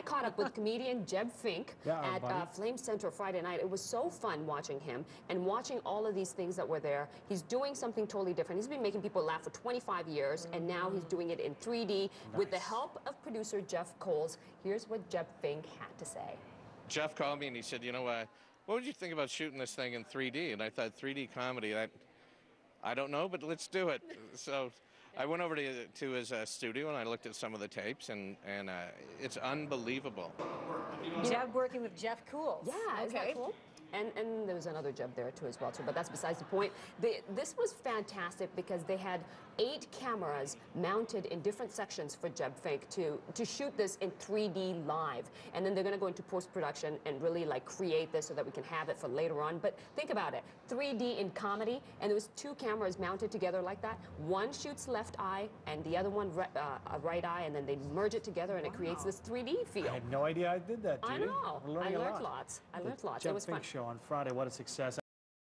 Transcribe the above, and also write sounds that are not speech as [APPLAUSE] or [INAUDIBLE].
I caught up with [LAUGHS] comedian Jebb Fink Yeah, at uh. Flame Center Friday night. It was so fun watching him and watching all of these things that were there. He's doing something totally different. He's been making people laugh for 25 years, and now he's doing it in 3D with the help of producer Jeff Cools. Here's what Jebb Fink had to say. Jeff called me and he said, you know, what, what would you think about shooting this thing in 3D? And I thought 3D comedy, I, I don't know, but let's do it. So I went over to, to his uh, studio and I looked at some of the tapes, and, and uh, it's unbelievable. Jebb working with Jeff Cool. Yeah, isn't that cool? And, and there was another Jeb there too as well too, but that's besides the point. They, this was fantastic because they had eight cameras mounted in different sections for Jebb Fink to to shoot this in 3D live, and then they're going to go into post production and really like create this so that we can have it for later on. But think about it, 3D in comedy, and there was two cameras mounted together like that. One shoots left eye, and the other one ri- uh, a right eye, and then they merge it together, and it creates this 3D feel. I had no idea I did that, I know. I a learned lot. lots. I The learned lots. Jeff it was Fink fun. Show on Friday. What a success.